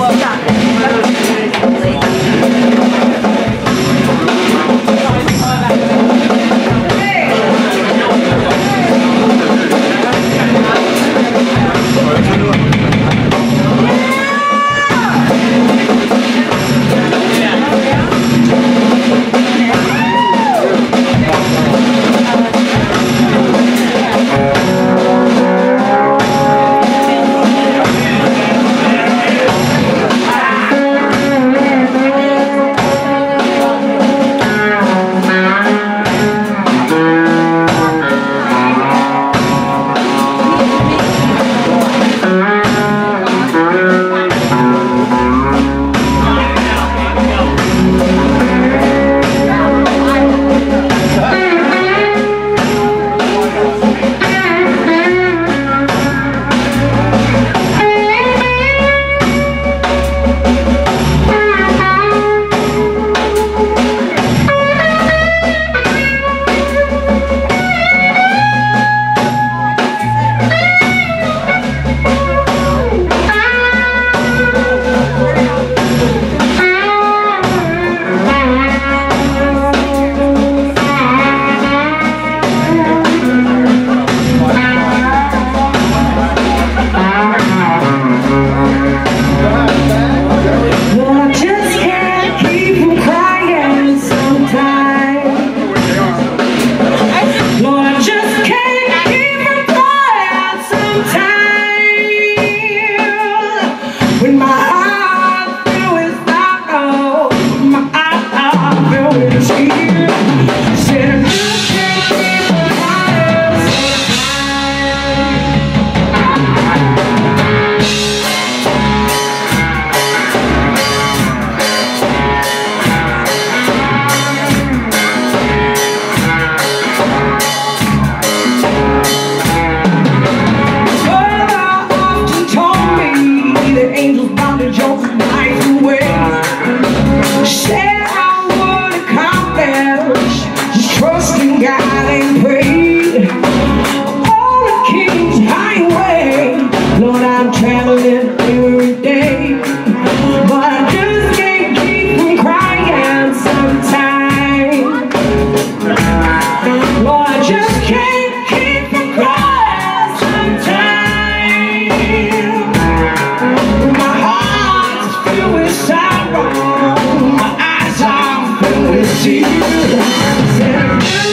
我不 time. see you.